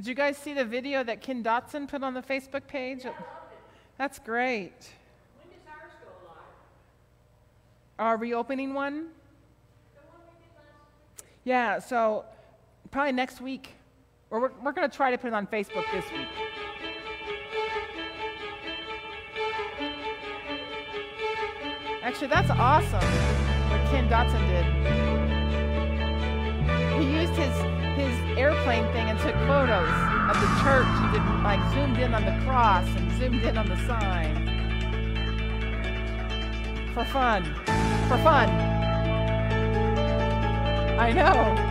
Did you guys see the video that Ken Dotson put on the Facebook page? That's great. When does ours go live? Our uh, reopening one? One we did last Yeah, so probably next week. Or we're, we're going to try to put it on Facebook this week. Actually, that's awesome what Ken Dotson did. He used his, his airplane thing and took photos of the church. He did like zoomed in on the cross and zoomed in on the sign. For fun. For fun. I know.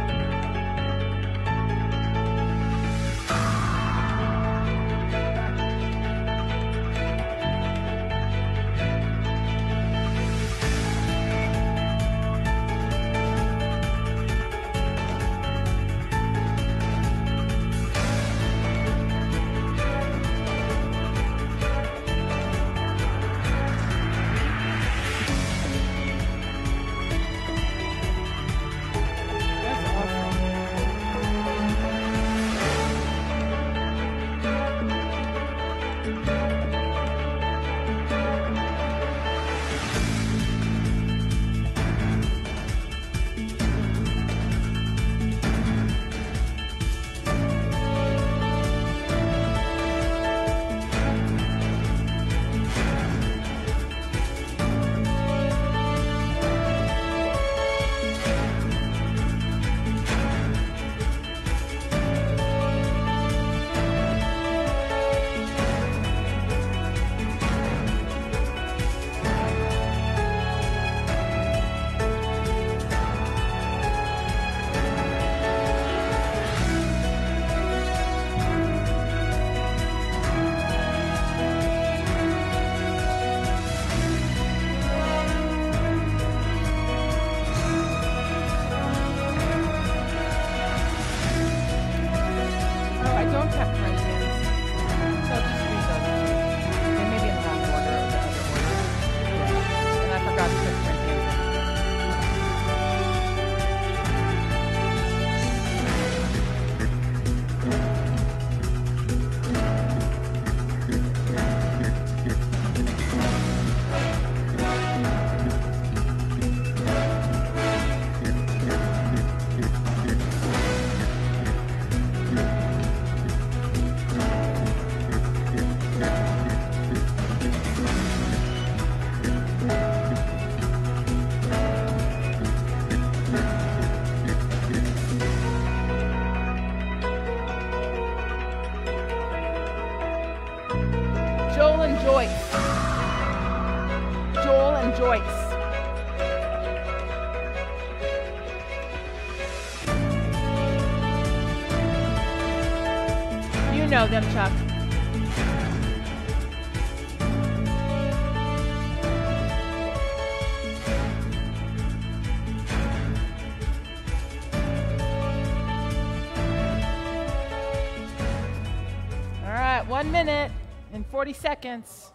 40 seconds.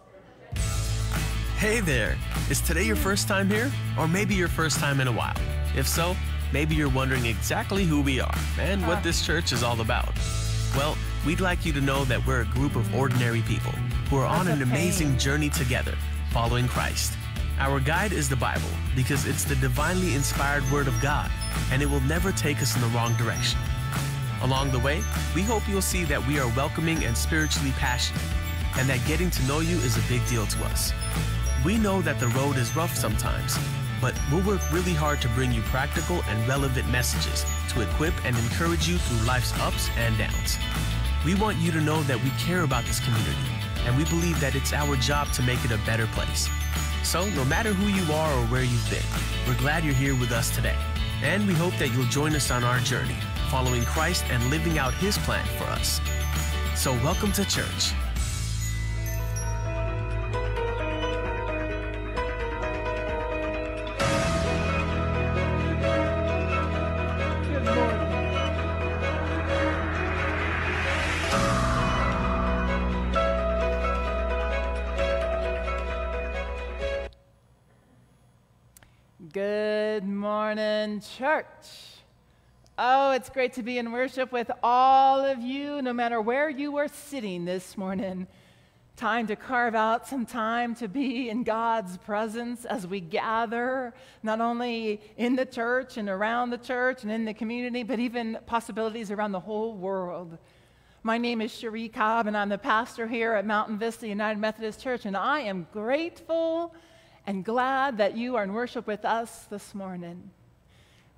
Hey there! Is today your first time here? Or maybe your first time in a while? If so, maybe you're wondering exactly who we are and Huh. what this church is all about. Well, we'd like you to know that we're a group of ordinary people who are on an amazing journey together, following Christ. Our guide is the Bible because it's the divinely inspired Word of God, and it will never take us in the wrong direction. Along the way, we hope you'll see that we are welcoming and spiritually passionate, and that getting to know you is a big deal to us. We know that the road is rough sometimes, but we'll work really hard to bring you practical and relevant messages to equip and encourage you through life's ups and downs. We want you to know that we care about this community, and we believe that it's our job to make it a better place. So, no matter who you are or where you've been, we're glad you're here with us today. And we hope that you'll join us on our journey, following Christ and living out His plan for us. So, welcome to church. Church. Oh, it's great to be in worship with all of you, no matter where you are sitting this morning. Time to carve out some time to be in God's presence as we gather, not only in the church and around the church and in the community, but even possibilities around the whole world. My name is Cherie Cobb, and I'm the pastor here at Mountain Vista United Methodist Church, and I am grateful and glad that you are in worship with us this morning.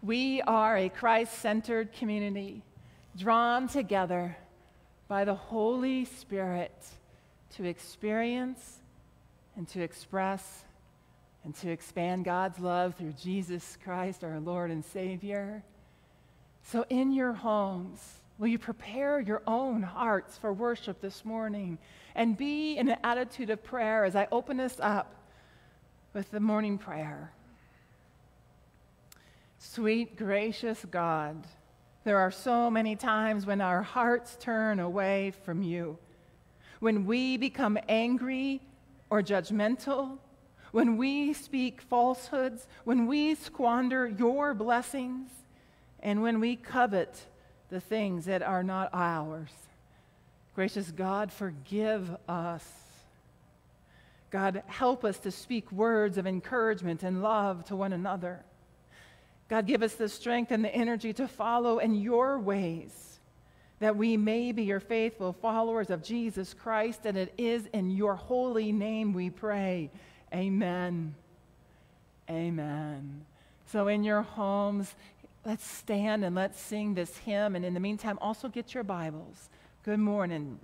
We are a Christ centered community drawn together by the Holy Spirit to experience and to express and to expand God's love through Jesus Christ, our Lord and Savior. So, in your homes, will you prepare your own hearts for worship this morning and be in an attitude of prayer as I open this up with the morning prayer? Sweet, gracious God, there are so many times when our hearts turn away from you, when we become angry or judgmental, when we speak falsehoods, when we squander your blessings, and when we covet the things that are not ours. Gracious God, forgive us. God, help us to speak words of encouragement and love to one another. God, give us the strength and the energy to follow in your ways, that we may be your faithful followers of Jesus Christ. And it is in your holy name we pray. Amen. Amen. So, in your homes, let's stand and let's sing this hymn. And in the meantime, also get your Bibles. Good morning.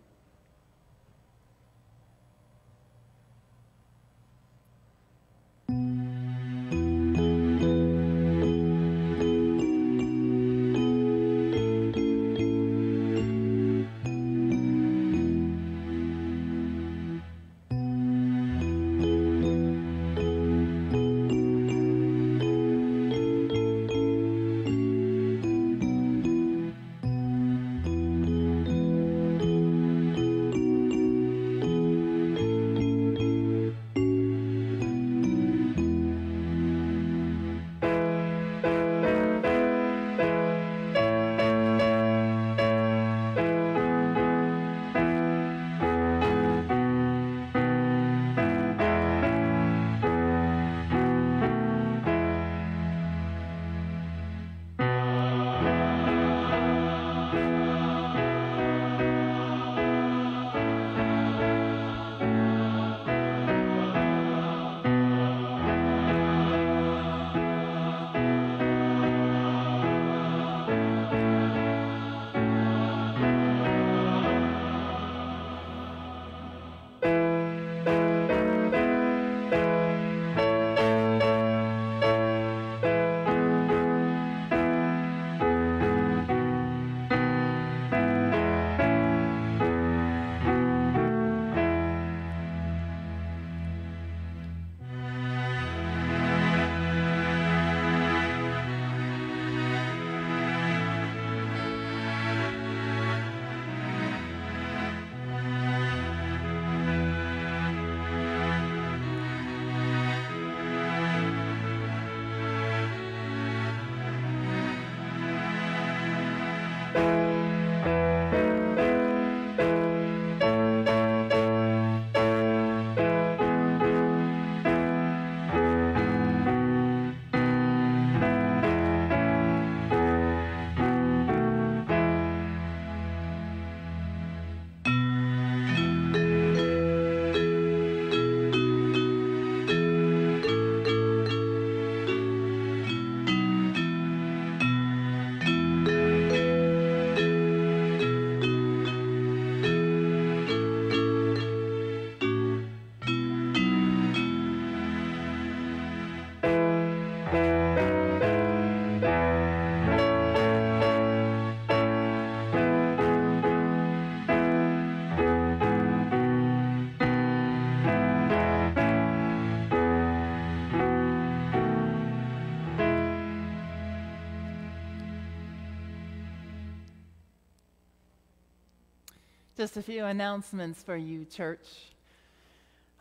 Just a few announcements for you, church.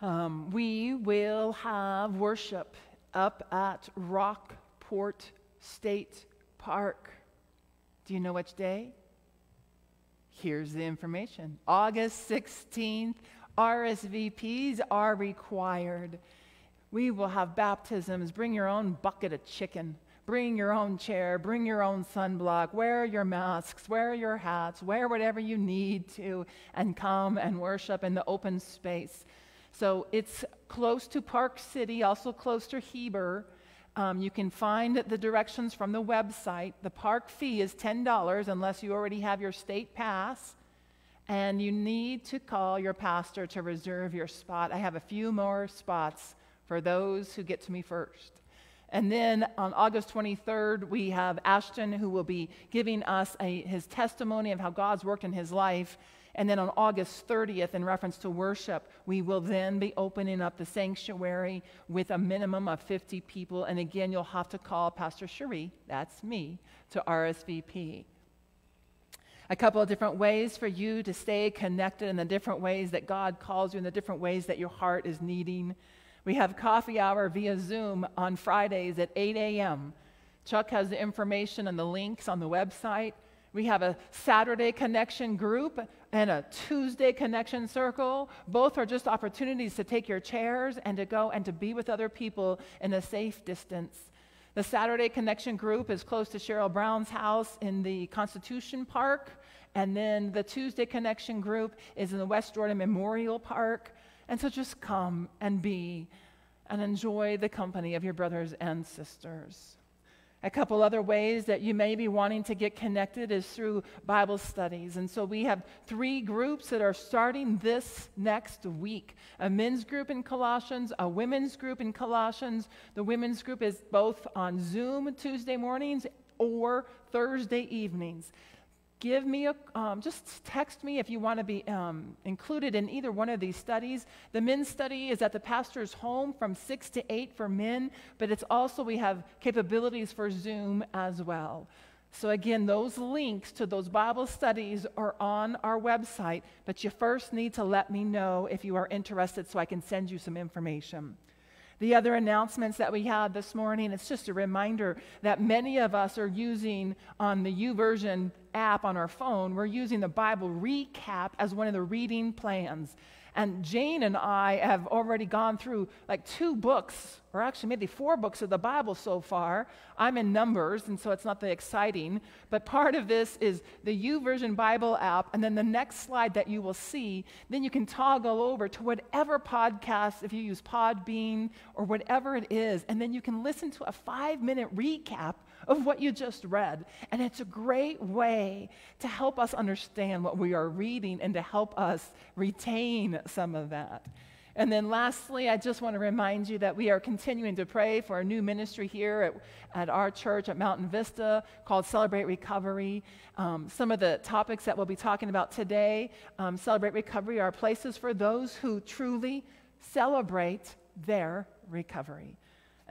Um, we will have worship up at Rockport State Park Do you know which day? Here's the information August 16th, RSVPs are required. We will have baptisms. Bring your own bucket of chicken. Bring your own chair. Bring your own sunblock. Wear your masks. Wear your hats. Wear whatever you need to and come and worship in the open space. So it's close to Park City, also close to Heber. Um, you can find the directions from the website. The park fee is $10 unless you already have your state pass. And you need to call your pastor to reserve your spot. I have a few more spots for those who get to me first. And then on August 23rd, we have Ashton who will be giving us a, his testimony of how God's worked in his life. And then on August 30th, in reference to worship, we will then be opening up the sanctuary with a minimum of 50 people. And again, you'll have to call Pastor Cherie, that's me, to RSVP. A couple of different ways for you to stay connected in the different ways that God calls you, in the different ways that your heart is needing. We have coffee hour via Zoom on Fridays at 8 a.m. Chuck has the information and the links on the website. We have a Saturday connection group and a Tuesday connection circle. Both are just opportunities to take your chairs and to go and to be with other people in a safe distance. The Saturday connection group is close to Cheryl Brown's house in the Constitution Park. And then the Tuesday connection group is in the West Jordan Memorial Park. And so just come and be and enjoy the company of your brothers and sisters. A couple other ways that you may be wanting to get connected is through Bible studies. And so we have three groups that are starting this next week a men's group in Colossians, a women's group in Colossians. The women's group is both on Zoom Tuesday mornings or Thursday evenings give me a, um, just text me if you want to be um, included in either one of these studies. The men's study is at the pastor's home from 6 to 8 for men, but it's also, we have capabilities for Zoom as well. So, again, those links to those Bible studies are on our website, but you first need to let me know if you are interested so I can send you some information. The other announcements that we had this morning, it's just a reminder that many of us are using on the YouVersion app on our phone, we're using the Bible recap as one of the reading plans. And Jane and I have already gone through like two books, or actually maybe four books of the Bible so far. I'm in Numbers, and so it's not that exciting. But part of this is the YouVersion Bible app, and then the next slide that you will see, then you can toggle over to whatever podcast, if you use Podbean or whatever it is, and then you can listen to a five minute recap of what you just read. And it's a great way to help us understand what we are reading and to help us retain some of that. And then lastly, I just want to remind you that we are continuing to pray for a new ministry here at, at our church at Mountain Vista called Celebrate Recovery. Um, some of the topics that we'll be talking about today, um, Celebrate Recovery, are places for those who truly celebrate their recovery.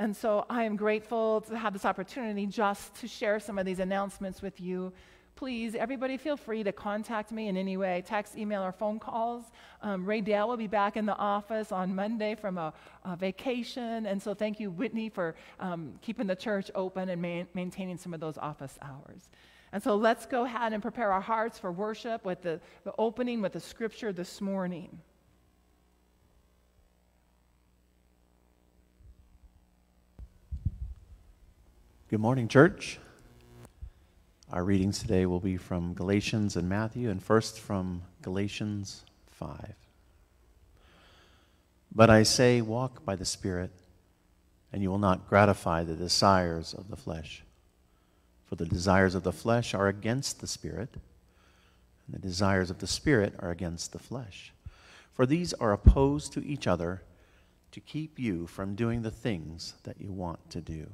And so I am grateful to have this opportunity just to share some of these announcements with you. Please, everybody, feel free to contact me in any way text, email, or phone calls. Um, Ray Dale will be back in the office on Monday from a, a vacation. And so, thank you, Whitney, for um, keeping the church open and ma- maintaining some of those office hours. And so, let's go ahead and prepare our hearts for worship with the, the opening with the scripture this morning. Good morning, church. Our readings today will be from Galatians and Matthew, and first from Galatians 5. But I say, walk by the Spirit, and you will not gratify the desires of the flesh. For the desires of the flesh are against the Spirit, and the desires of the Spirit are against the flesh. For these are opposed to each other to keep you from doing the things that you want to do.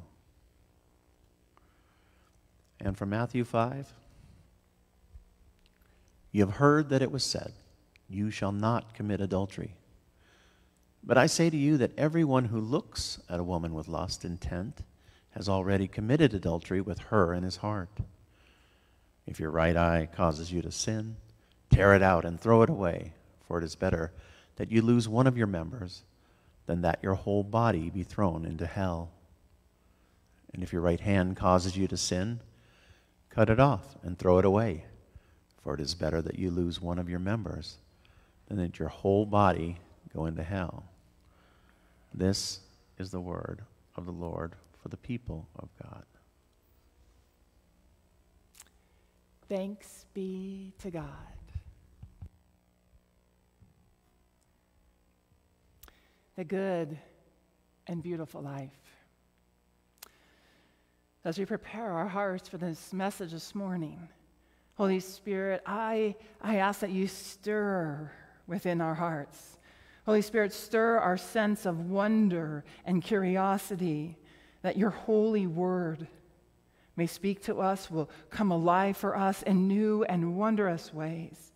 And from Matthew 5 You have heard that it was said, You shall not commit adultery. But I say to you that everyone who looks at a woman with lust intent has already committed adultery with her in his heart. If your right eye causes you to sin, tear it out and throw it away, for it is better that you lose one of your members than that your whole body be thrown into hell. And if your right hand causes you to sin, cut it off and throw it away. For it is better that you lose one of your members than that your whole body go into hell. This is the word of the Lord for the people of God. Thanks be to God. The good and beautiful life. As we prepare our hearts for this message this morning, Holy Spirit, I, I ask that you stir within our hearts. Holy Spirit, stir our sense of wonder and curiosity that your holy word may speak to us, will come alive for us in new and wondrous ways.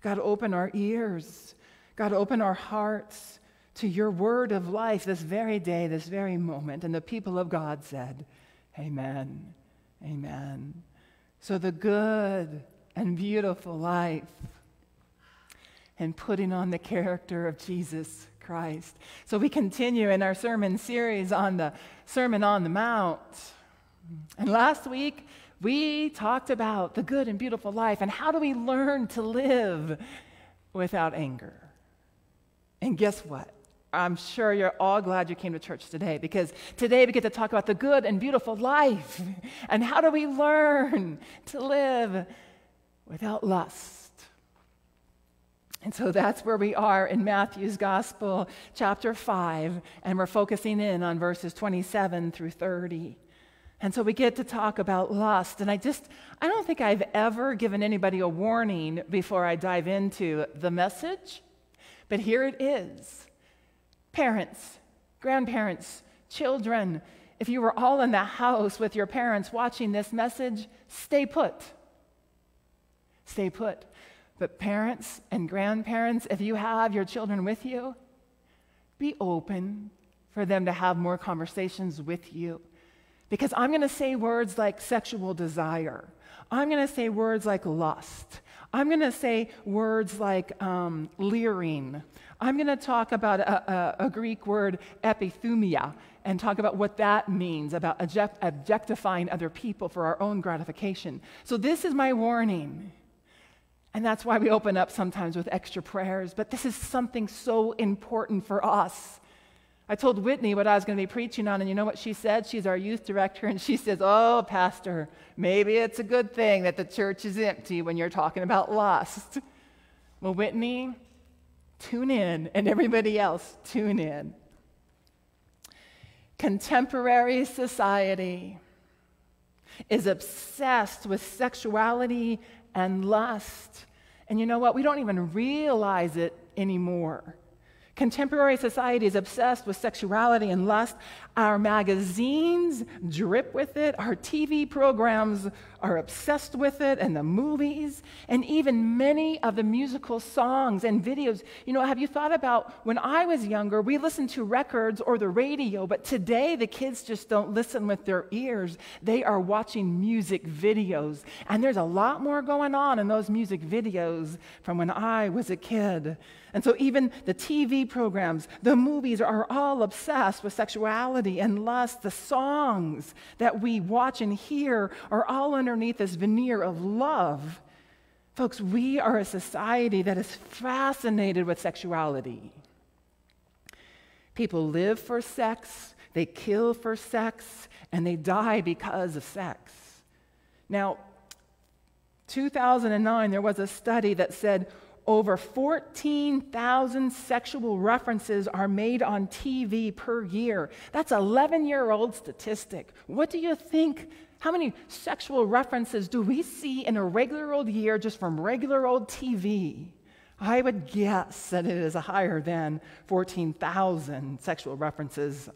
God, open our ears. God, open our hearts to your word of life this very day, this very moment. And the people of God said, Amen. Amen. So the good and beautiful life and putting on the character of Jesus Christ. So we continue in our sermon series on the Sermon on the Mount. And last week, we talked about the good and beautiful life and how do we learn to live without anger. And guess what? I'm sure you're all glad you came to church today because today we get to talk about the good and beautiful life and how do we learn to live without lust. And so that's where we are in Matthew's Gospel, chapter 5, and we're focusing in on verses 27 through 30. And so we get to talk about lust. And I just, I don't think I've ever given anybody a warning before I dive into the message, but here it is. Parents, grandparents, children, if you were all in the house with your parents watching this message, stay put. Stay put. But parents and grandparents, if you have your children with you, be open for them to have more conversations with you. Because I'm going to say words like sexual desire. I'm going to say words like lust. I'm going to say words like um, leering. I'm going to talk about a, a, a, Greek word, epithumia, and talk about what that means about object, objectifying other people for our own gratification. So, this is my warning. And that's why we open up sometimes with extra prayers. But this is something so important for us I told Whitney what I was going to be preaching on, and you know what she said? She's our youth director, and she says, Oh, Pastor, maybe it's a good thing that the church is empty when you're talking about lust. Well, Whitney, tune in, and everybody else, tune in. Contemporary society is obsessed with sexuality and lust. And you know what? We don't even realize it anymore. Contemporary society is obsessed with sexuality and lust. Our magazines drip with it. Our TV programs are obsessed with it, and the movies, and even many of the musical songs and videos. You know, have you thought about when I was younger, we listened to records or the radio, but today the kids just don't listen with their ears. They are watching music videos. And there's a lot more going on in those music videos from when I was a kid. And so, even the TV programs, the movies are all obsessed with sexuality and lust. The songs that we watch and hear are all underneath this veneer of love. Folks, we are a society that is fascinated with sexuality. People live for sex, they kill for sex, and they die because of sex. Now, 2009, there was a study that said over 14,000 sexual references are made on TV per year. That's 11 year old statistic. What do you think? How many sexual references do we see in a regular old year just from regular old TV? I would guess that it is higher than 14,000 sexual references.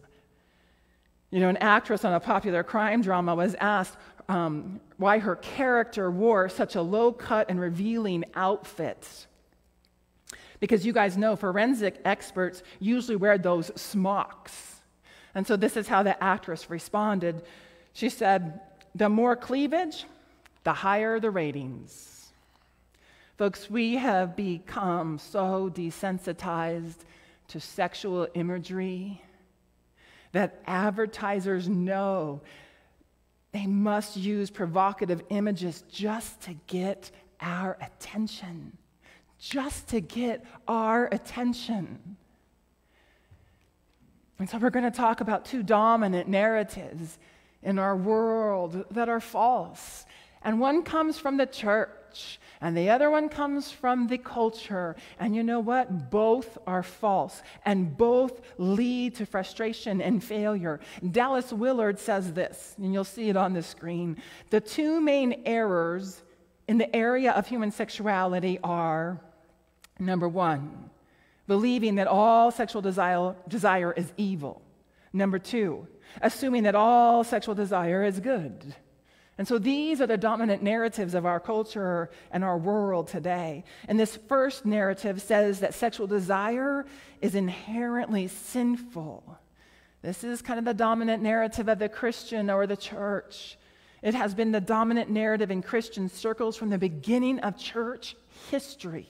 You know, an actress on a popular crime drama was asked um, why her character wore such a low cut and revealing outfit. Because you guys know forensic experts usually wear those smocks. And so this is how the actress responded. She said, The more cleavage, the higher the ratings. Folks, we have become so desensitized to sexual imagery that advertisers know They must use provocative images just to get our attention. Just to get our attention. And so we're going to talk about two dominant narratives in our world that are false. And one comes from the church, and the other one comes from the culture. And you know what? Both are false, and both lead to frustration and failure. Dallas Willard says this, and you'll see it on the screen. The two main errors in the area of human sexuality are number one, believing that all sexual desire, desire is evil. Number two, assuming that all sexual desire is good. And so these are the dominant narratives of our culture and our world today. And this first narrative says that sexual desire is inherently sinful. This is kind of the dominant narrative of the Christian or the church. It has been the dominant narrative in Christian circles from the beginning of church history.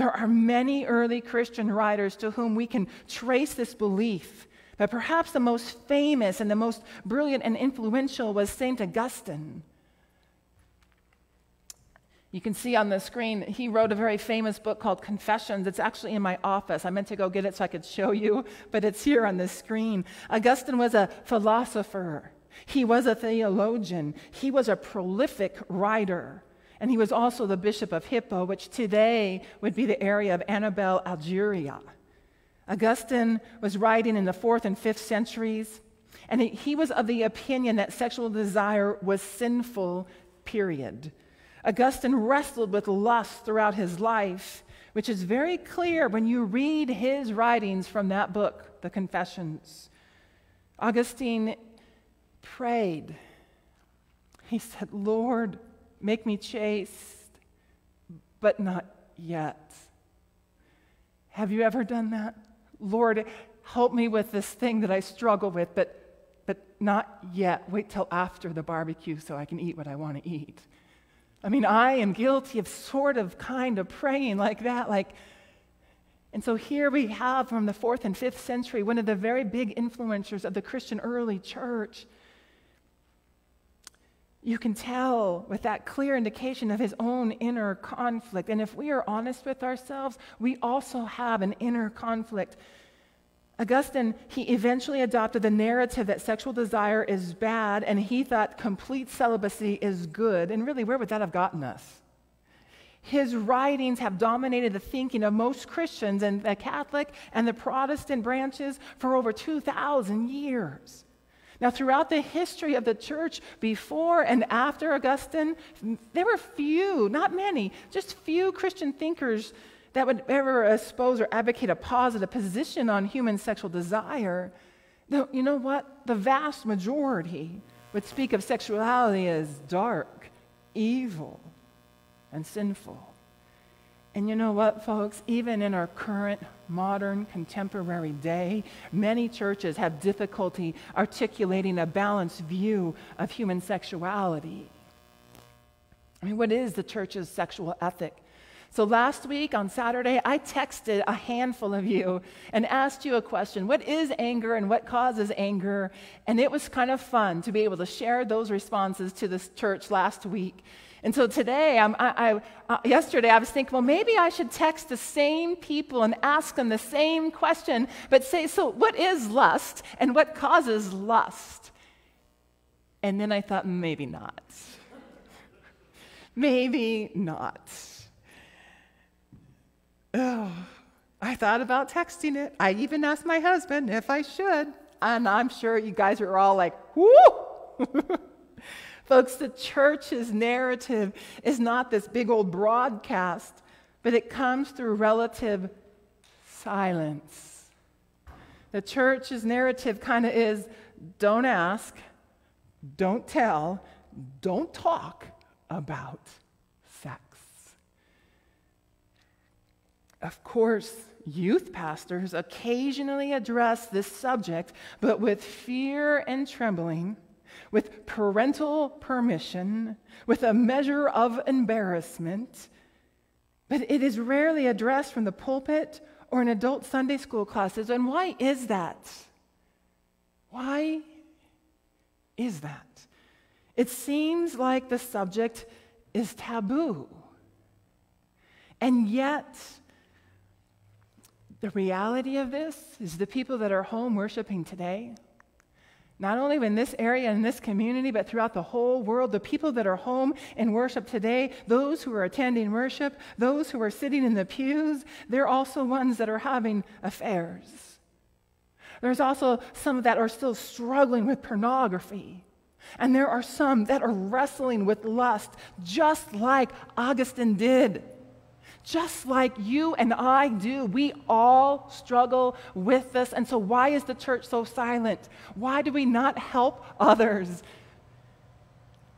There are many early Christian writers to whom we can trace this belief but perhaps the most famous and the most brilliant and influential was St. Augustine. You can see on the screen, he wrote a very famous book called Confessions. It's actually in my office. I meant to go get it so I could show you, but it's here on the screen. Augustine was a philosopher, he was a theologian, he was a prolific writer. And he was also the bishop of Hippo, which today would be the area of Annaba, Algeria. Augustine was writing in the fourth and fifth centuries, and he was of the opinion that sexual desire was sinful, period. Augustine wrestled with lust throughout his life, which is very clear when you read his writings from that book, The Confessions. Augustine prayed. He said, Lord, make me chaste, but not yet. Have you ever done that? Lord, help me with this thing that I struggle with, but, but not yet. Wait till after the barbecue so I can eat what I want to eat. I mean, I am guilty of sort of kind of praying like that, like, and so here we have from the fourth and fifth century one of the very big influencers of the Christian early church you can tell with that clear indication of his own inner conflict. And if we are honest with ourselves, we also have an inner conflict. Augustine, he eventually adopted the narrative that sexual desire is bad, and he thought complete celibacy is good. And really, where would that have gotten us? His writings have dominated the thinking of most Christians and the Catholic and the Protestant branches for over 2,000 years. Now, throughout the history of the church, before and after Augustine, there were few, not many, just few Christian thinkers that would ever expose or advocate a positive position on human sexual desire. No, you know what? The vast majority would speak of sexuality as dark, evil, and sinful. And you know what, folks? Even in our current modern contemporary day, many churches have difficulty articulating a balanced view of human sexuality. I mean, what is the church's sexual ethic? So last week on Saturday, I texted a handful of you and asked you a question What is anger and what causes anger? And it was kind of fun to be able to share those responses to this church last week. And so today, I, I, uh, yesterday, I was thinking, well, maybe I should text the same people and ask them the same question, but say, so what is lust and what causes lust? And then I thought, maybe not. maybe not. Oh, I thought about texting it. I even asked my husband if I should. And I'm sure you guys are all like, whoo! Folks, the church's narrative is not this big old broadcast, but it comes through relative silence. The church's narrative kind of is don't ask, don't tell, don't talk about sex. Of course, youth pastors occasionally address this subject, but with fear and trembling with parental permission, with a measure of embarrassment, but it is rarely addressed from the pulpit or in adult Sunday school classes. And why is that? Why is that? It seems like the subject is taboo. And yet, the reality of this is the people that are home worshiping today, not only in this area, in this community, but throughout the whole world, the people that are home in worship today, those who are attending worship, those who are sitting in the pews, they're also ones that are having affairs. There's also some that are still struggling with pornography. And there are some that are wrestling with lust, just like Augustine did. Just like you and I do, we all struggle with this. And so, why is the church so silent? Why do we not help others?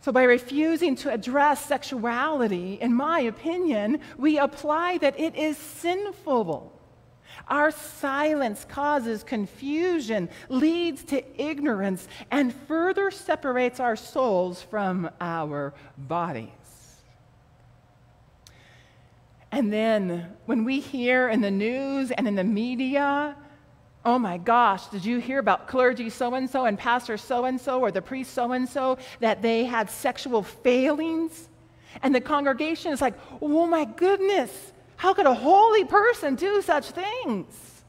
So, by refusing to address sexuality, in my opinion, we apply that it is sinful. Our silence causes confusion, leads to ignorance, and further separates our souls from our bodies. And then when we hear in the news and in the media, oh my gosh, did you hear about clergy so and so and pastor so and so or the priest so and so that they had sexual failings? And the congregation is like, oh my goodness, how could a holy person do such things?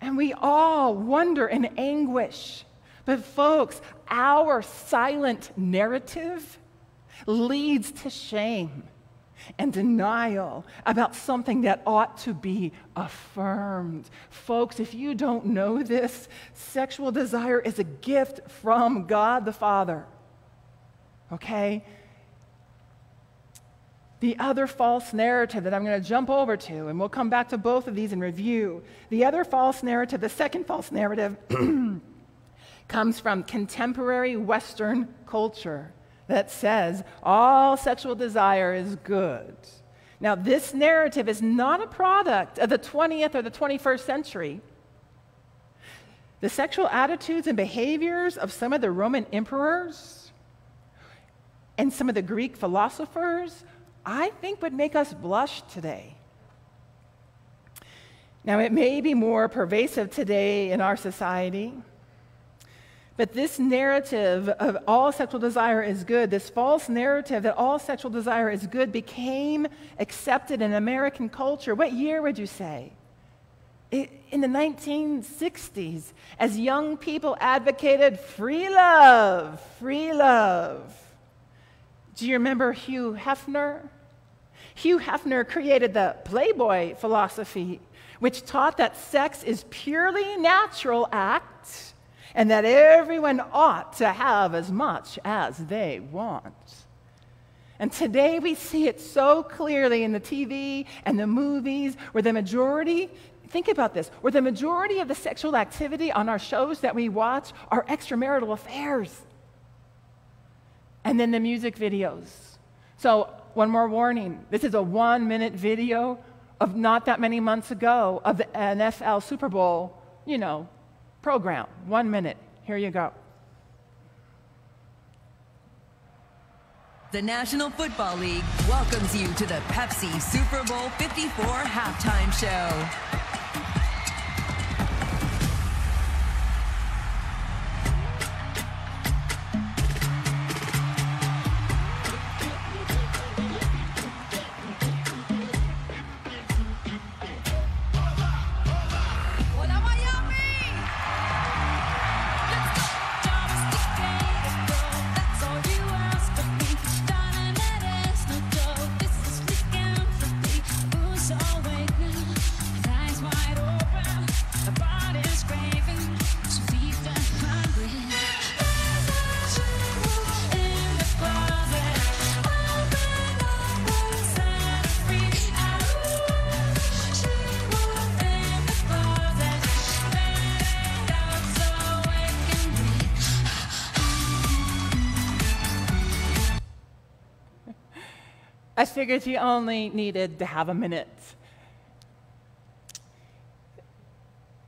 And we all wonder in anguish. But, folks, our silent narrative leads to shame and denial about something that ought to be affirmed. Folks, if you don't know this, sexual desire is a gift from God the Father. Okay? The other false narrative that I'm going to jump over to, and we'll come back to both of these in review. The other false narrative, the second false narrative, comes from contemporary Western culture that says all sexual desire is good. Now, this narrative is not a product of the 20th or the 21st century. The sexual attitudes and behaviors of some of the Roman emperors and some of the Greek philosophers I think would make us blush today. Now, it may be more pervasive today in our society, but this narrative of all sexual desire is good, this false narrative that all sexual desire is good, became accepted in American culture. What year would you say? in the 1960s, as young people advocated free love, free love. Do you remember Hugh Hefner? Hugh Hefner created the Playboy philosophy, which taught that sex is purely natural act and that everyone ought to have as much as they want. And today we see it so clearly in the TV and the movies where the majority, think about this, where the majority of the sexual activity on our shows that we watch are extramarital affairs. And then the music videos. So one more warning. This is a one minute video of not that many months ago of the NFL Super Bowl, you know, program. One minute. Here you go. The National Football League welcomes you to the Pepsi Super Bowl 54 halftime show. Figured you only needed to have a minute.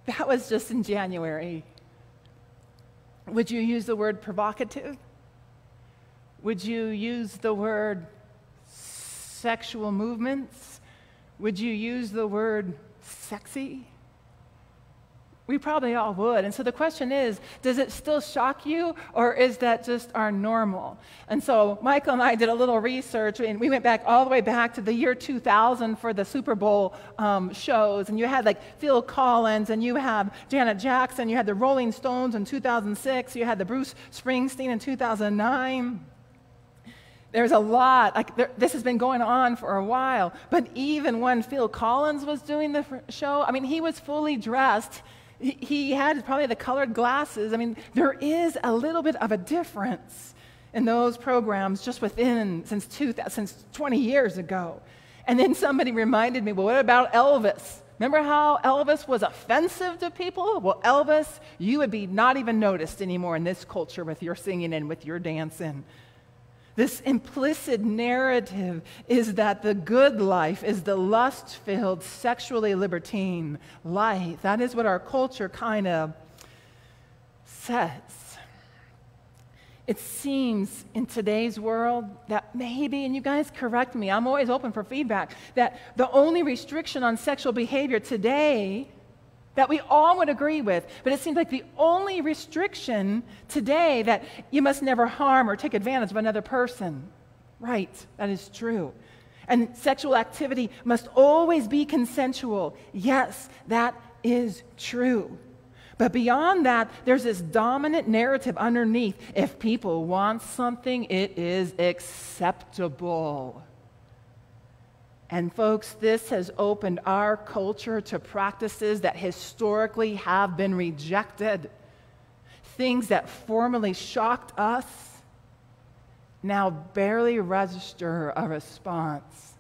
That was just in January. Would you use the word provocative? Would you use the word sexual movements? Would you use the word sexy? We probably all would. And so the question is does it still shock you, or is that just our normal? And so Michael and I did a little research, and we went back all the way back to the year 2000 for the Super Bowl um, shows. And you had like Phil Collins, and you have Janet Jackson, you had the Rolling Stones in 2006, you had the Bruce Springsteen in 2009 there's a lot like there, this has been going on for a while but even when phil collins was doing the show i mean he was fully dressed he had probably the colored glasses. I mean, there is a little bit of a difference in those programs just within since, two, since 20 years ago. And then somebody reminded me, well, what about Elvis? Remember how Elvis was offensive to people? Well, Elvis, you would be not even noticed anymore in this culture with your singing and with your dancing. This implicit narrative is that the good life is the lust filled, sexually libertine life. That is what our culture kind of says. It seems in today's world that maybe, and you guys correct me, I'm always open for feedback, that the only restriction on sexual behavior today that we all would agree with. But it seems like the only restriction today that you must never harm or take advantage of another person. Right, that is true. And sexual activity must always be consensual. Yes, that is true. But beyond that, there's this dominant narrative underneath. If people want something, it is acceptable. And, folks, this has opened our culture to practices that historically have been rejected. Things that formerly shocked us now barely register a response.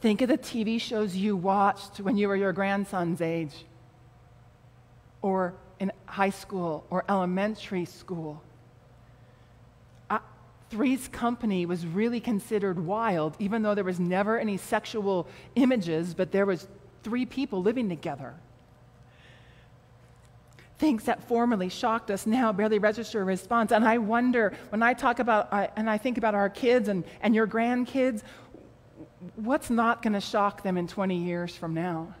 Think of the TV shows you watched when you were your grandson's age, or in high school or elementary school. Three's Company was really considered wild, even though there was never any sexual images, but there was three people living together. Things that formerly shocked us now barely register a response. And I wonder, when I talk about, and I think about our kids and, and your grandkids, what's not going to shock them in 20 years from now?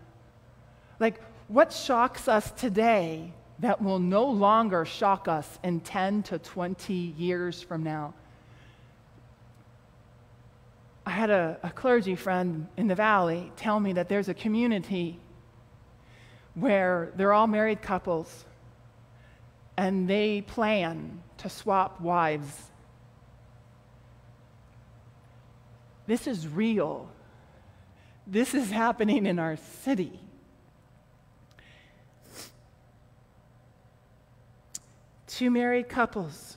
Like, what shocks us today that will no longer shock us in 10 to 20 years from now? I had a, a clergy friend in the valley tell me that there's a community where they're all married couples and they plan to swap wives. This is real. This is happening in our city. Two married couples.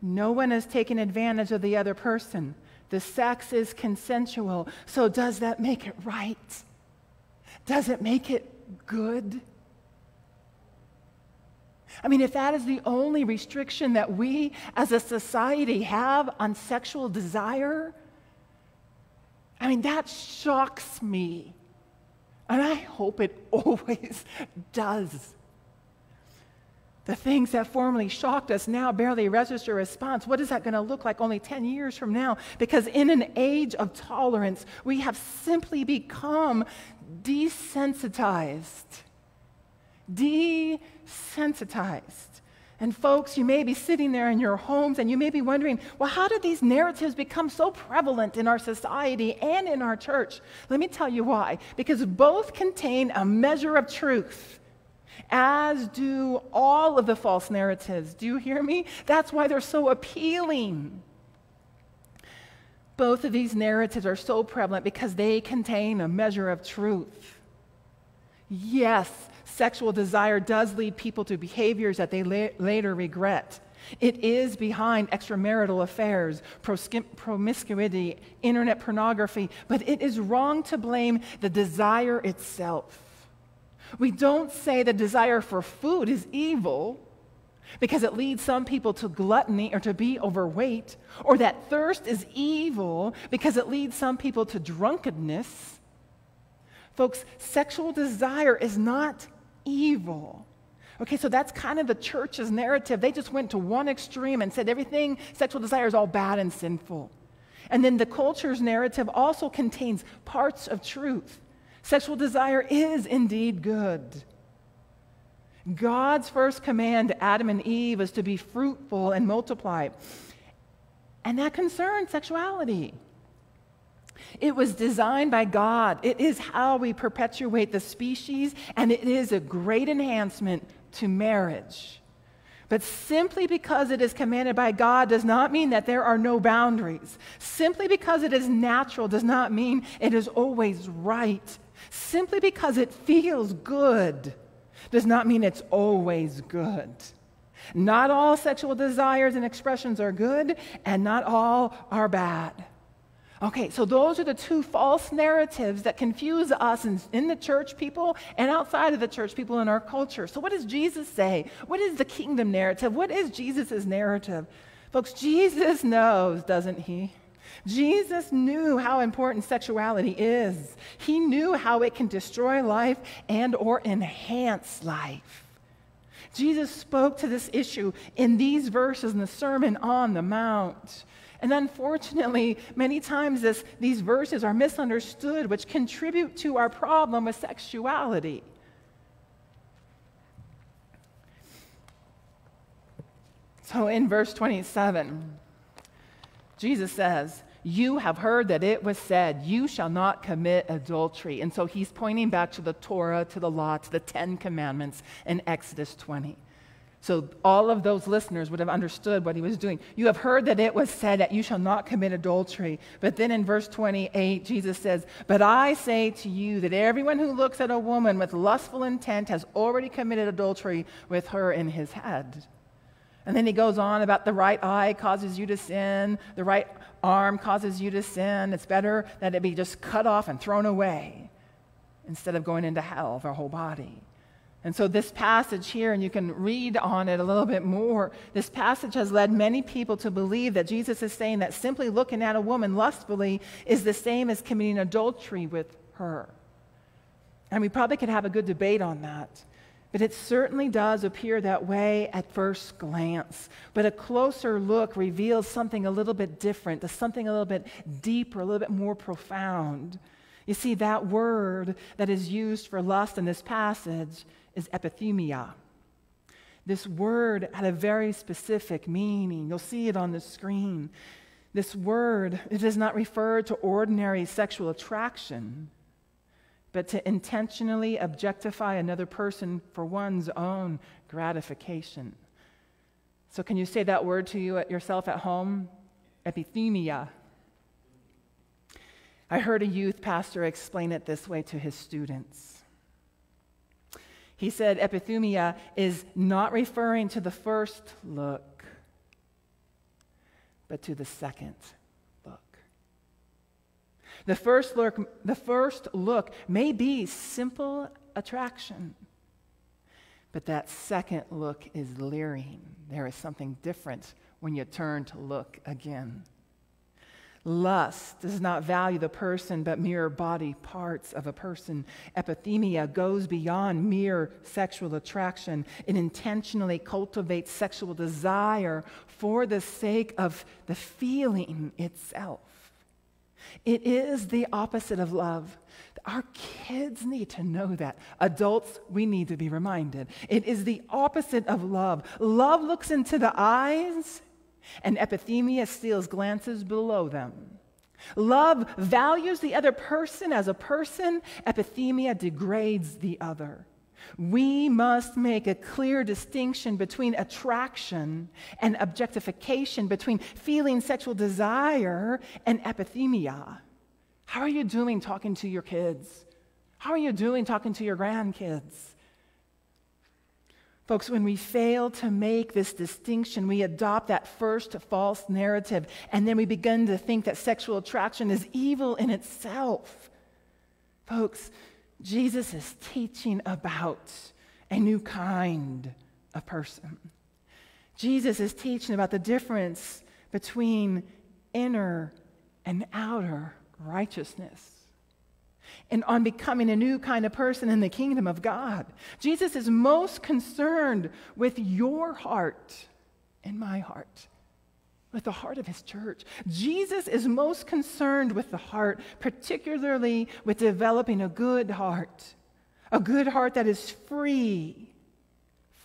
No one has taken advantage of the other person. The sex is consensual. So, does that make it right? Does it make it good? I mean, if that is the only restriction that we as a society have on sexual desire, I mean, that shocks me. And I hope it always does. The things that formerly shocked us now barely register a response. What is that going to look like only 10 years from now? Because in an age of tolerance, we have simply become desensitized. Desensitized. And folks, you may be sitting there in your homes and you may be wondering, well, how did these narratives become so prevalent in our society and in our church? Let me tell you why. Because both contain a measure of truth as do all of the false narratives. Do you hear me? That's why they're so appealing. Both of these narratives are so prevalent because they contain a measure of truth. Yes, sexual desire does lead people to behaviors that they la- later regret. It is behind extramarital affairs, promiscuity, internet pornography, but it is wrong to blame the desire itself. We don't say the desire for food is evil because it leads some people to gluttony or to be overweight, or that thirst is evil because it leads some people to drunkenness. Folks, sexual desire is not evil. Okay, so that's kind of the church's narrative. They just went to one extreme and said everything sexual desire is all bad and sinful. And then the culture's narrative also contains parts of truth. Sexual desire is indeed good. God's first command to Adam and Eve was to be fruitful and multiply. And that concerns sexuality. It was designed by God. It is how we perpetuate the species, and it is a great enhancement to marriage. But simply because it is commanded by God does not mean that there are no boundaries. Simply because it is natural does not mean it is always right. Simply because it feels good does not mean it's always good. Not all sexual desires and expressions are good, and not all are bad. Okay, so those are the two false narratives that confuse us in, in, the church people and outside of the church people in our culture. So, what does Jesus say? What is the kingdom narrative? What is Jesus' narrative? Folks, Jesus knows, doesn't he? Jesus knew how important sexuality is. He knew how it can destroy life and or enhance life. Jesus spoke to this issue in these verses in the Sermon on the Mount. And unfortunately, many times this, these verses are misunderstood, which contribute to our problem with sexuality. So in verse 27, Jesus says, You have heard that it was said, You shall not commit adultery. And so he's pointing back to the Torah, to the law, to the Ten Commandments in Exodus 20. So all of those listeners would have understood what he was doing. You have heard that it was said that you shall not commit adultery. But then in verse 28, Jesus says, But I say to you that everyone who looks at a woman with lustful intent has already committed adultery with her in his head. And then he goes on about the right eye causes you to sin, the right arm causes you to sin. It's better that it be just cut off and thrown away instead of going into hell for a whole body. And so, this passage here, and you can read on it a little bit more, this passage has led many people to believe that Jesus is saying that simply looking at a woman lustfully is the same as committing adultery with her. And we probably could have a good debate on that. But it certainly does appear that way at first glance. But a closer look reveals something a little bit different, something a little bit deeper, a little bit more profound. You see, that word that is used for lust in this passage is epithumia. This word had a very specific meaning. You'll see it on the screen. This word, it does not refer to ordinary sexual attraction, but to intentionally objectify another person for one's own gratification. So, can you say that word to you at yourself at home? Epithumia. I heard a youth pastor explain it this way to his students. He said epithumia is not referring to the first look, but to the second. The first look, the first look may be simple attraction, but that second look is leering. There is something different when you turn to look again. Lust does not value the person but mere body parts of a person. Epithumia goes beyond mere sexual attraction. It intentionally cultivates sexual desire for the sake of the feeling itself. It is the opposite of love. Our kids need to know that. Adults, we need to be reminded. It is the opposite of love. Love looks into the eyes and epithumia steals glances below them. Love values the other person as a person, epithumia degrades the other. We must make a clear distinction between attraction and objectification, between feeling sexual desire and epithumia. How are you doing talking to your kids? How are you doing talking to your grandkids? Folks, when we fail to make this distinction, we adopt that first false narrative, and then we begin to think that sexual attraction is evil in itself. Folks, Jesus is teaching about a new kind of person. Jesus is teaching about the difference between inner and outer righteousness and on becoming a new kind of person in the kingdom of God. Jesus is most concerned with your heart and my heart, with the heart of his church. Jesus is most concerned with the heart, particularly with developing a good heart, a good heart that is free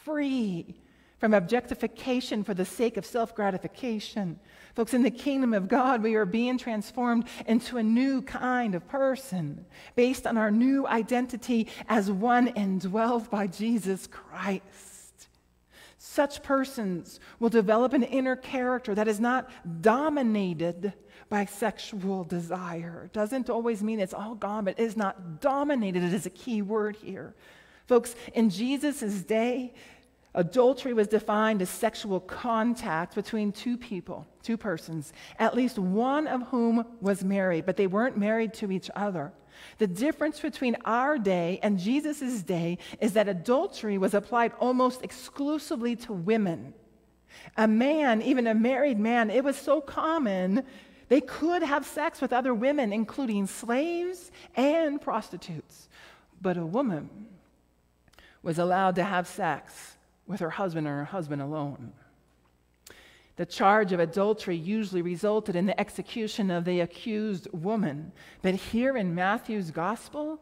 free from objectification for the sake of self gratification. Folks, in the kingdom of God, we are being transformed into a new kind of person based on our new identity as one indwelled by Jesus Christ. Such persons will develop an inner character that is not dominated by sexual desire. Doesn't always mean it's all gone, but it is not dominated. It is a key word here. Folks, in Jesus' day, Adultery was defined as sexual contact between two people, two persons, at least one of whom was married, but they weren't married to each other. The difference between our day and Jesus' day is that adultery was applied almost exclusively to women. A man, even a married man, it was so common they could have sex with other women, including slaves and prostitutes. But a woman was allowed to have sex with her husband or her husband alone. The charge of adultery usually resulted in the execution of the accused woman. But here in Matthew's gospel,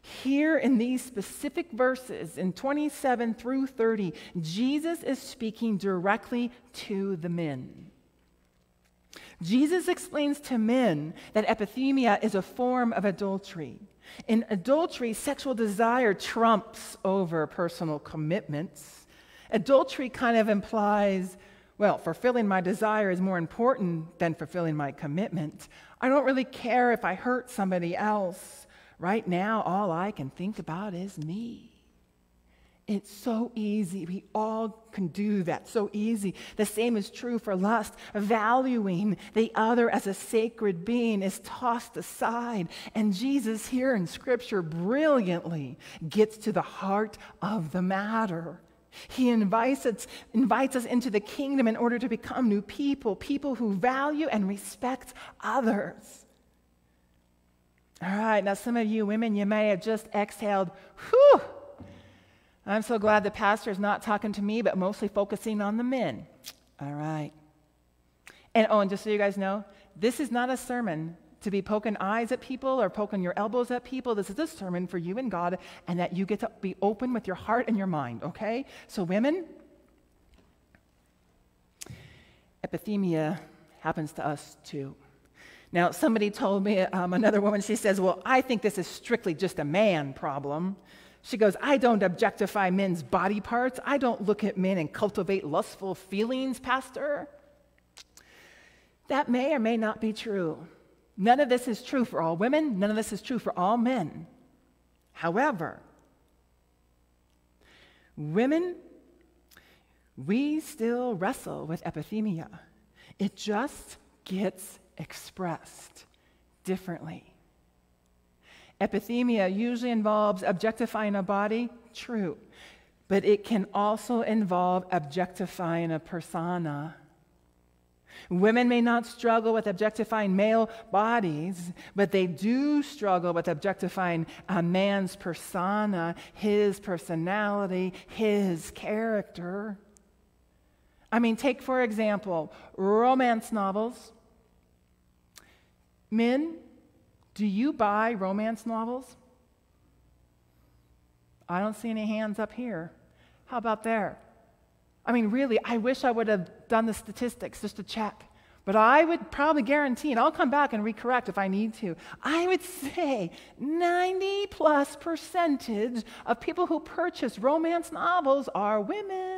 here in these specific verses, in 27 through 30, Jesus is speaking directly to the men. Jesus explains to men that epithumia is a form of adultery. In adultery, sexual desire trumps over personal commitments. Adultery kind of implies, well, fulfilling my desire is more important than fulfilling my commitment. I don't really care if I hurt somebody else. Right now, all I can think about is me. It's so easy. We all can do that. So easy. The same is true for lust. Valuing the other as a sacred being is tossed aside. And Jesus, here in Scripture, brilliantly gets to the heart of the matter. He invites us, invites us into the kingdom in order to become new people, people who value and respect others. All right, now some of you women, you may have just exhaled, whew I'm so glad the pastor is not talking to me, but mostly focusing on the men. All right. And oh, and just so you guys know, this is not a sermon to be poking eyes at people or poking your elbows at people. This is a sermon for you and God, and that you get to be open with your heart and your mind, okay? So, women, epithumia happens to us too. Now, somebody told me, um, another woman, she says, Well, I think this is strictly just a man problem. She goes, I don't objectify men's body parts. I don't look at men and cultivate lustful feelings, Pastor. That may or may not be true. None of this is true for all women, none of this is true for all men. However, women, we still wrestle with epithumia. It just gets expressed differently. Epithumia usually involves objectifying a body, true, but it can also involve objectifying a persona. Women may not struggle with objectifying male bodies, but they do struggle with objectifying a man's persona, his personality, his character. I mean, take for example romance novels. Men do you buy romance novels? I don't see any hands up here. How about there? I mean, really, I wish I would have done the statistics just to check. But I would probably guarantee, and I'll come back and recorrect if I need to, I would say 90 plus percentage of people who purchase romance novels are women.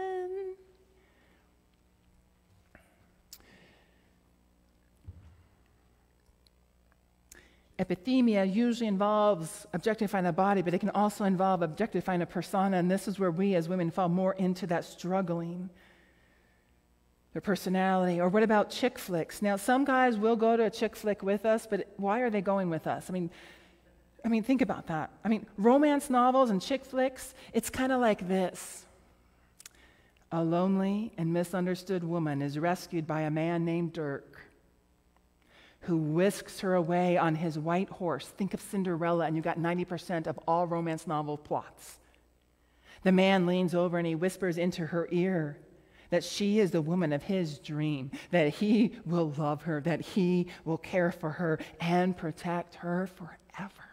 Epithumia usually involves objectifying the body, but it can also involve objectifying a persona, and this is where we as women fall more into that struggling. Their personality. Or what about chick flicks? Now, some guys will go to a chick flick with us, but why are they going with us? I mean, I mean, think about that. I mean, romance novels and chick flicks, it's kind of like this. A lonely and misunderstood woman is rescued by a man named Dirk who whisks her away on his white horse. Think of Cinderella, and you got 90% of all romance novel plots. The man leans over and he whispers into her ear that she is the woman of his dream, that he will love her, that he will care for her and protect her forever.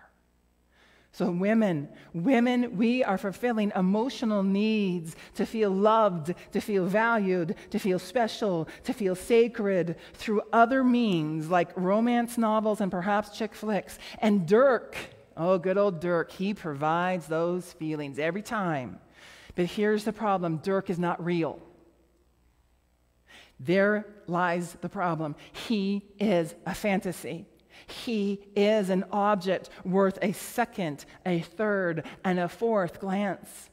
So, women, women, we are fulfilling emotional needs to feel loved, to feel valued, to feel special, to feel sacred through other means like romance novels and perhaps chick flicks. And Dirk, oh, good old Dirk, he provides those feelings every time. But here's the problem Dirk is not real. There lies the problem. He is a fantasy. He is an object worth a second, a third, and a fourth glance.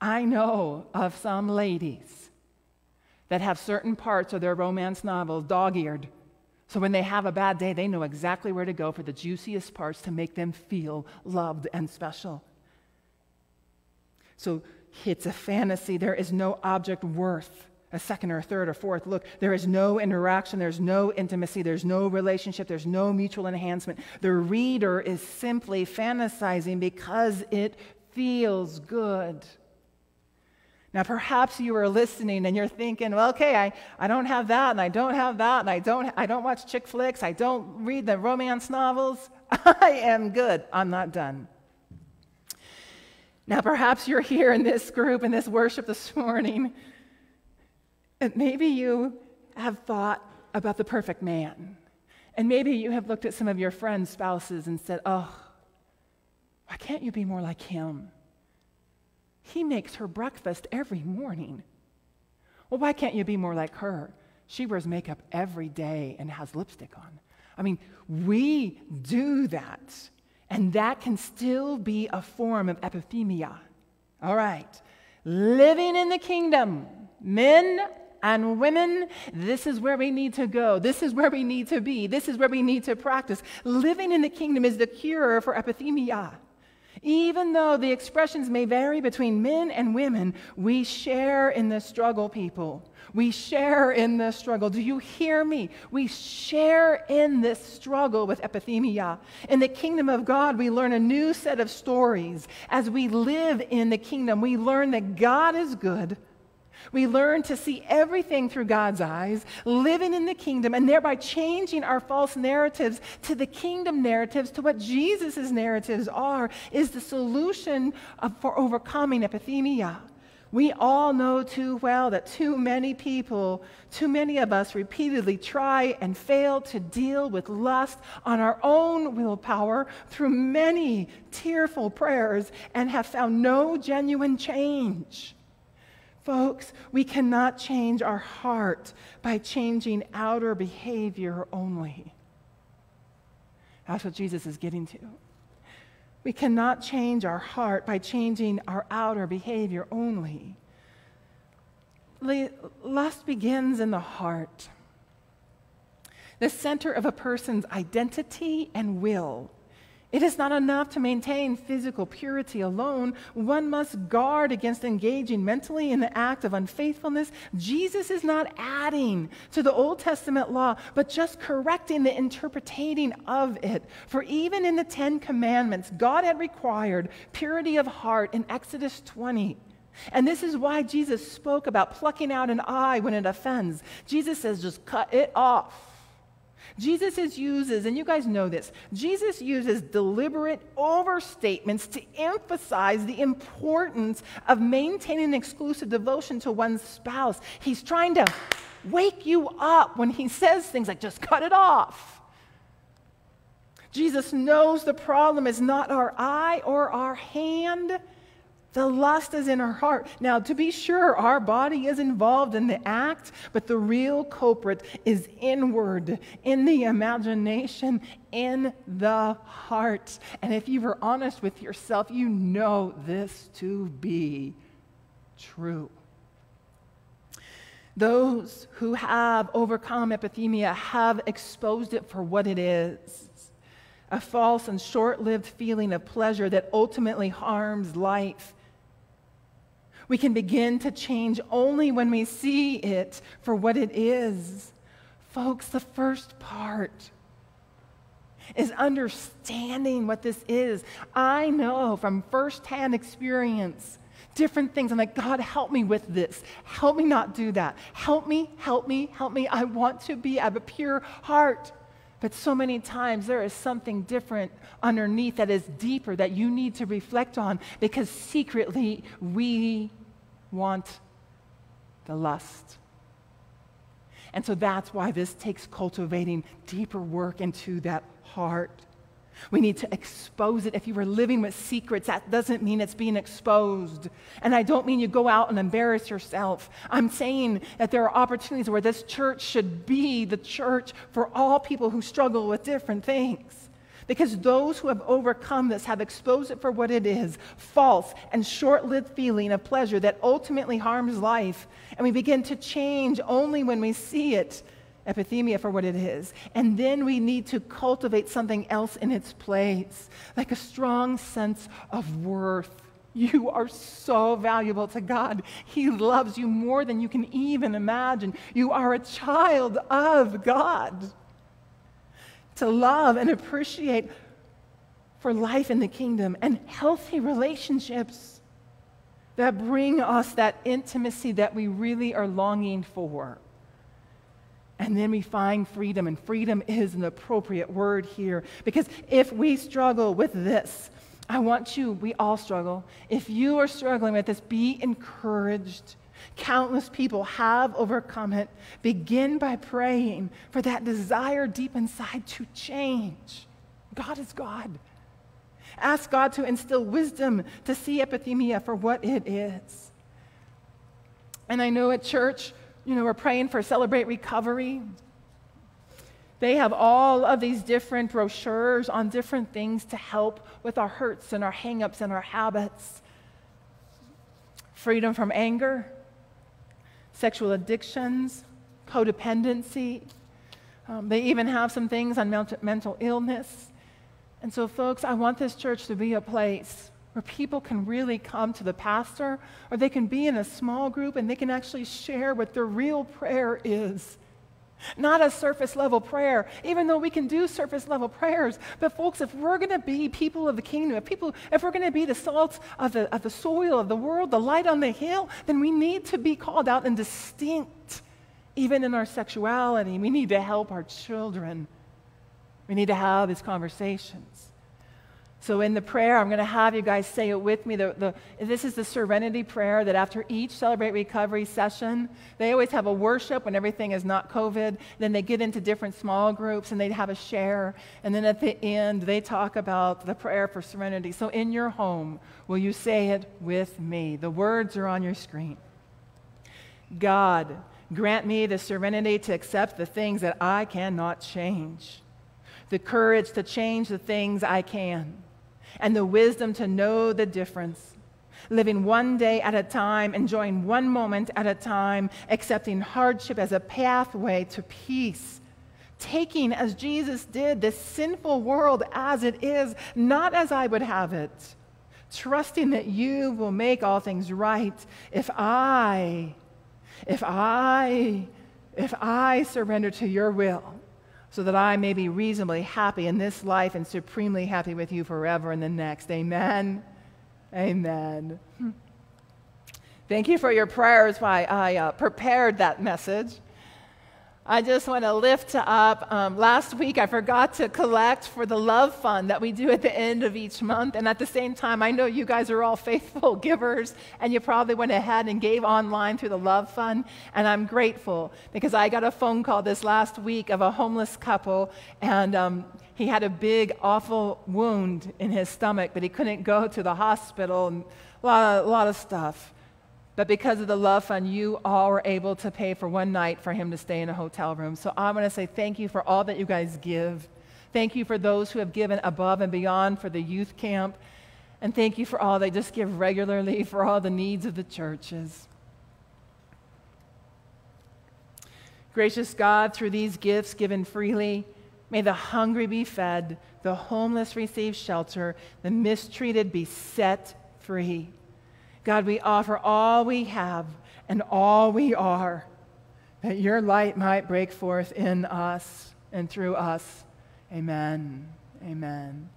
I know of some ladies that have certain parts of their romance novels dog eared. So when they have a bad day, they know exactly where to go for the juiciest parts to make them feel loved and special. So it's a fantasy. There is no object worth a second or a third or fourth look. There is no interaction, there's no intimacy, there's no relationship, there's no mutual enhancement. The reader is simply fantasizing because it feels good. Now, perhaps you are listening and you're thinking, well, okay, I, I don't have that, and I don't have that, and I don't, I don't watch chick flicks, I don't read the romance novels. I am good. I'm not done. Now, perhaps you're here in this group, in this worship this morning, and maybe you have thought about the perfect man. And maybe you have looked at some of your friends' spouses and said, Oh, why can't you be more like him? He makes her breakfast every morning. Well, why can't you be more like her? She wears makeup every day and has lipstick on. I mean, we do that, and that can still be a form of epithumia. All right, living in the kingdom, men and women, this is where we need to go. This is where we need to be. This is where we need to practice. Living in the kingdom is the cure for epithumia. Even though the expressions may vary between men and women, we share in the struggle, people. We share in the struggle. Do you hear me? We share in this struggle with epithumia. In the kingdom of God, we learn a new set of stories. As we live in the kingdom, we learn that God is good we learn to see everything through God's eyes, living in the kingdom, and thereby changing our false narratives to the kingdom narratives, to what Jesus' narratives are, is the solution of, for overcoming epithumia. We all know too well that too many people, too many of us repeatedly try and fail to deal with lust on our own willpower through many tearful prayers and have found no genuine change. Folks, we cannot change our heart by changing outer behavior only. That's what Jesus is getting to. We cannot change our heart by changing our outer behavior only. Lust begins in the heart, the center of a person's identity and will. It is not enough to maintain physical purity alone. One must guard against engaging mentally in the act of unfaithfulness. Jesus is not adding to the Old Testament law, but just correcting the interpreting of it. For even in the Ten Commandments, God had required purity of heart in Exodus 20. And this is why Jesus spoke about plucking out an eye when it offends. Jesus says, just cut it off. Jesus uses, and you guys know this, Jesus uses deliberate overstatements to emphasize the importance of maintaining exclusive devotion to one's spouse. He's trying to wake you up when he says things like, just cut it off. Jesus knows the problem is not our eye or our hand the lust is in our heart. Now, to be sure, our body is involved in the act, but the real culprit is inward, in the imagination, in the heart. And if you were honest with yourself, you know this to be true. Those who have overcome epithumia have exposed it for what it is a false and short lived feeling of pleasure that ultimately harms life. We can begin to change only when we see it for what it is. Folks, the first part is understanding what this is. I know from firsthand experience different things. I'm like, God, help me with this. Help me not do that. Help me, help me, help me. I want to be, I have a pure heart. But so many times there is something different underneath that is deeper that you need to reflect on because secretly we want the lust. And so that's why this takes cultivating deeper work into that heart. We need to expose it. If you were living with secrets, that doesn't mean it's being exposed. And I don't mean you go out and embarrass yourself. I'm saying that there are opportunities where this church should be the church for all people who struggle with different things. Because those who have overcome this have exposed it for what it is false and short lived feeling of pleasure that ultimately harms life. And we begin to change only when we see it epithumia for what it is. And then we need to cultivate something else in its place, like a strong sense of worth. You are so valuable to God. He loves you more than you can even imagine. You are a child of God. To love and appreciate for life in the kingdom and healthy relationships that bring us that intimacy that we really are longing for. And then we find freedom, and freedom is an appropriate word here. Because if we struggle with this, I want you, we all struggle. If you are struggling with this, be encouraged. Countless people have overcome it. Begin by praying for that desire deep inside to change. God is God. Ask God to instill wisdom to see epithumia for what it is. And I know at church, you know, we're praying for Celebrate Recovery. They have all of these different brochures on different things to help with our hurts and our hangups and our habits. Freedom from anger, sexual addictions, codependency. Um, they even have some things on mental illness. And so, folks, I want this church to be a place where people can really come to the pastor, or they can be in a small group and they can actually share what their real prayer is. Not a surface level prayer, even though we can do surface level prayers. But, folks, if we're going to be people of the kingdom, if, people, if we're going to be the salt of the, of the soil of the world, the light on the hill, then we need to be called out and distinct, even in our sexuality. We need to help our children. We need to have these conversations. So, in the prayer, I'm going to have you guys say it with me. The, the, this is the serenity prayer that after each Celebrate Recovery session, they always have a worship when everything is not COVID. Then they get into different small groups and they have a share. And then at the end, they talk about the prayer for serenity. So, in your home, will you say it with me? The words are on your screen. God, grant me the serenity to accept the things that I cannot change, the courage to change the things I can and the wisdom to know the difference. Living one day at a time, enjoying one moment at a time, accepting hardship as a pathway to peace. Taking, as Jesus did, this sinful world as it is, not as I would have it. Trusting that you will make all things right if I, if I, if I surrender to your will so that I may be reasonably happy in this life and supremely happy with you forever in the next. Amen. Amen. Thank you for your prayers while I uh, prepared that message. I just want to lift up. Um, last week, I forgot to collect for the Love Fund that we do at the end of each month. And at the same time, I know you guys are all faithful givers, and you probably went ahead and gave online through the Love Fund. And I'm grateful because I got a phone call this last week of a homeless couple, and um, he had a big, awful wound in his stomach, but he couldn't go to the hospital, and a lot of, a lot of stuff. But because of the love fund, you all were able to pay for one night for him to stay in a hotel room. So I'm going to say thank you for all that you guys give. Thank you for those who have given above and beyond for the youth camp. And thank you for all they just give regularly for all the needs of the churches. Gracious God, through these gifts given freely, may the hungry be fed, the homeless receive shelter, the mistreated be set free. God, we offer all we have and all we are that your light might break forth in us and through us. Amen. Amen.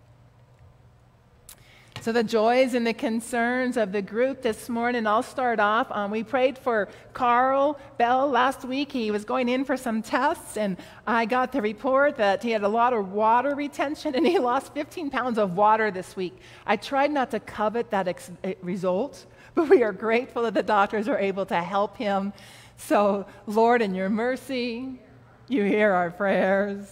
So, the joys and the concerns of the group this morning, I'll start off. Um, we prayed for Carl Bell last week. He was going in for some tests, and I got the report that he had a lot of water retention and he lost 15 pounds of water this week. I tried not to covet that ex- eh, result, but we are grateful that the doctors are able to help him. So, Lord, in your mercy, you hear our prayers.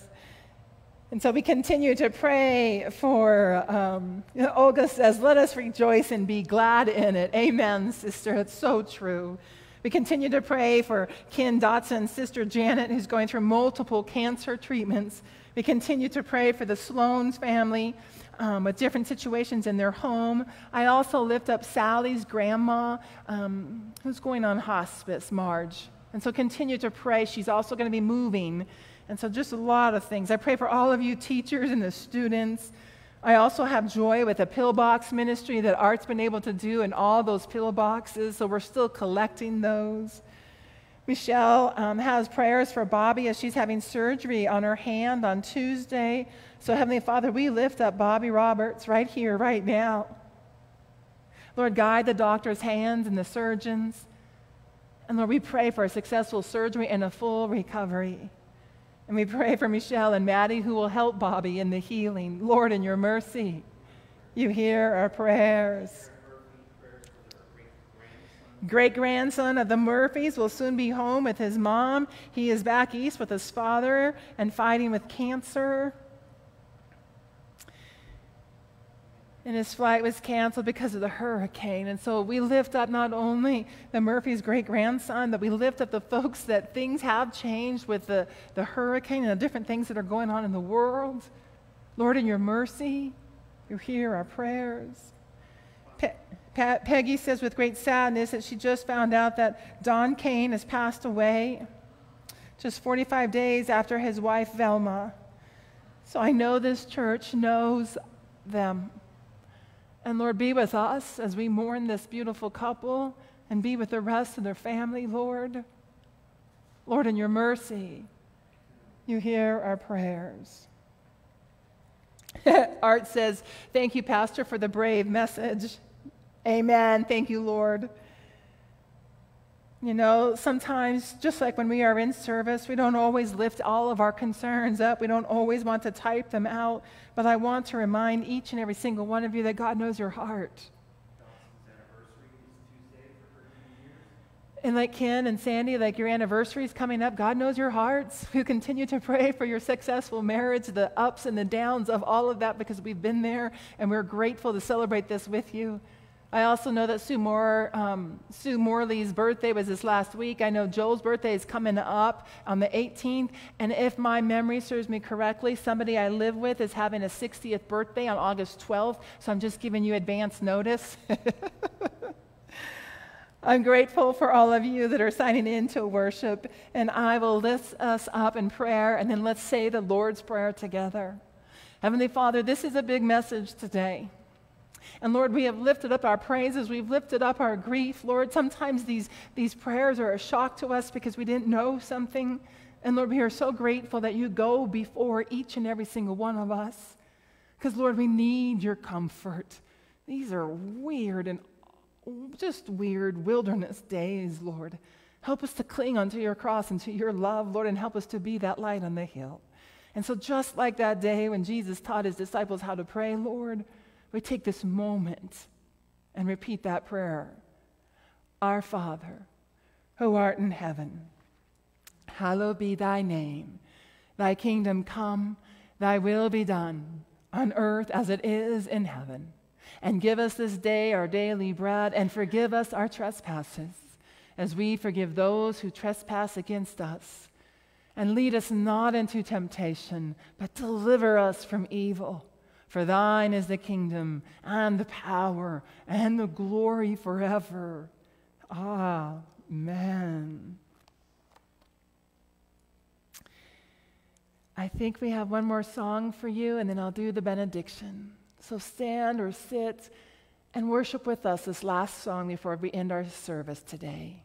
And so we continue to pray for, um, Olga says, let us rejoice and be glad in it. Amen, sister. It's so true. We continue to pray for Ken Dotson's sister Janet, who's going through multiple cancer treatments. We continue to pray for the Sloan's family um, with different situations in their home. I also lift up Sally's grandma, um, who's going on hospice, Marge. And so continue to pray. She's also going to be moving and so, just a lot of things. I pray for all of you teachers and the students. I also have joy with a pillbox ministry that Art's been able to do in all those pillboxes, so we're still collecting those. Michelle um, has prayers for Bobby as she's having surgery on her hand on Tuesday. So, Heavenly Father, we lift up Bobby Roberts right here, right now. Lord, guide the doctor's hands and the surgeons. And Lord, we pray for a successful surgery and a full recovery. And we pray for Michelle and Maddie who will help Bobby in the healing. Lord, in your mercy, you hear our prayers. Great grandson of the Murphys will soon be home with his mom. He is back east with his father and fighting with cancer. And his flight was canceled because of the hurricane. And so we lift up not only the Murphy's great grandson, but we lift up the folks that things have changed with the, the hurricane and the different things that are going on in the world. Lord, in your mercy, you hear our prayers. Pe- Pe- Peggy says with great sadness that she just found out that Don Kane has passed away just 45 days after his wife Velma. So I know this church knows them. And Lord, be with us as we mourn this beautiful couple and be with the rest of their family, Lord. Lord, in your mercy, you hear our prayers. Art says, Thank you, Pastor, for the brave message. Amen. Thank you, Lord. You know, sometimes, just like when we are in service, we don't always lift all of our concerns up. We don't always want to type them out. But I want to remind each and every single one of you that God knows your heart. And like Ken and Sandy, like your anniversary is coming up, God knows your hearts. We continue to pray for your successful marriage, the ups and the downs of all of that because we've been there and we're grateful to celebrate this with you. I also know that Sue, Moore, um, Sue Morley's birthday was this last week. I know Joel's birthday is coming up on the 18th. And if my memory serves me correctly, somebody I live with is having a 60th birthday on August 12th. So I'm just giving you advance notice. I'm grateful for all of you that are signing in to worship. And I will lift us up in prayer. And then let's say the Lord's Prayer together. Heavenly Father, this is a big message today. And Lord, we have lifted up our praises. We've lifted up our grief. Lord, sometimes these, these prayers are a shock to us because we didn't know something. And Lord, we are so grateful that you go before each and every single one of us. Because, Lord, we need your comfort. These are weird and just weird wilderness days, Lord. Help us to cling unto your cross and to your love, Lord, and help us to be that light on the hill. And so, just like that day when Jesus taught his disciples how to pray, Lord, we take this moment and repeat that prayer Our Father, who art in heaven, hallowed be thy name. Thy kingdom come, thy will be done, on earth as it is in heaven. And give us this day our daily bread, and forgive us our trespasses, as we forgive those who trespass against us. And lead us not into temptation, but deliver us from evil. For thine is the kingdom and the power and the glory forever. Amen. I think we have one more song for you, and then I'll do the benediction. So stand or sit and worship with us this last song before we end our service today.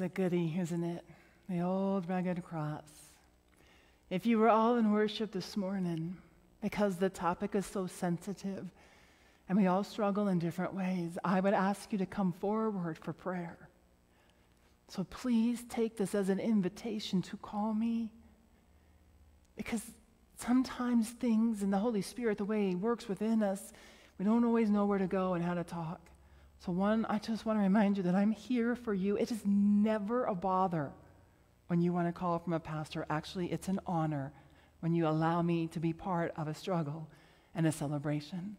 A goodie, isn't it? The old rugged cross. If you were all in worship this morning, because the topic is so sensitive and we all struggle in different ways, I would ask you to come forward for prayer. So please take this as an invitation to call me. Because sometimes things in the Holy Spirit, the way He works within us, we don't always know where to go and how to talk. So, one, I just want to remind you that I'm here for you. It is never a bother when you want to call from a pastor. Actually, it's an honor when you allow me to be part of a struggle and a celebration.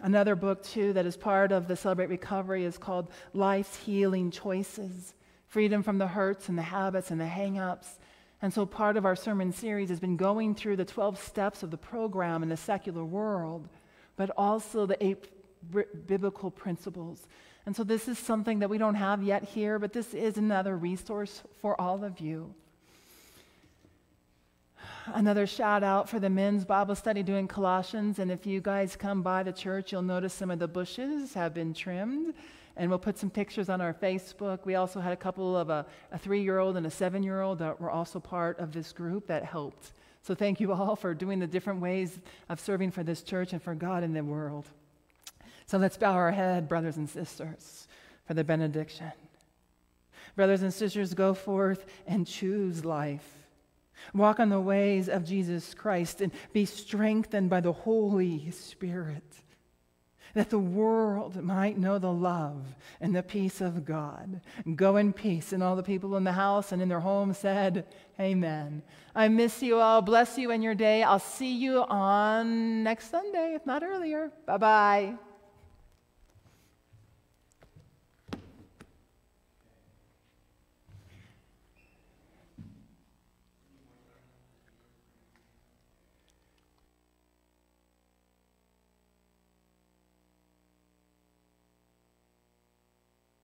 Another book, too, that is part of the Celebrate Recovery is called Life's Healing Choices Freedom from the Hurts and the Habits and the Hangups. And so, part of our sermon series has been going through the 12 steps of the program in the secular world, but also the eight biblical principles. And so, this is something that we don't have yet here, but this is another resource for all of you. Another shout out for the men's Bible study doing Colossians. And if you guys come by the church, you'll notice some of the bushes have been trimmed. And we'll put some pictures on our Facebook. We also had a couple of uh, a, a three year old and a seven year old that were also part of this group that helped. So thank you all for doing the different ways of serving for this church and for God in the world. So let's bow our head, brothers and sisters, for the benediction. Brothers and sisters, go forth and choose life. Walk on the ways of Jesus Christ and be strengthened by the Holy Spirit, that the world might know the love and the peace of God. Go in peace. And all the people in the house and in their homes said, Amen. I miss you all. Bless you in your day. I'll see you on next Sunday, if not earlier. Bye bye.